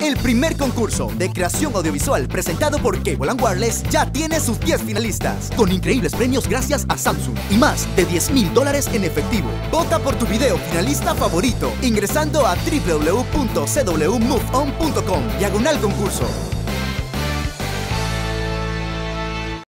El primer concurso de creación audiovisual presentado por Cable Wireless ya tiene sus 10 finalistas, con increíbles premios gracias a Samsung y más de 10 mil dólares en efectivo. Vota por tu video finalista favorito ingresando a www.cwmoveon.com diagonal concurso.